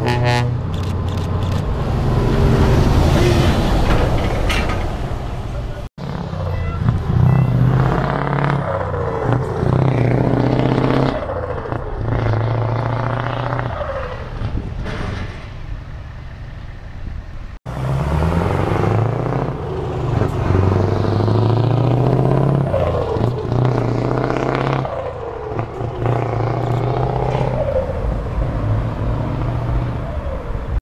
Mm-hmm.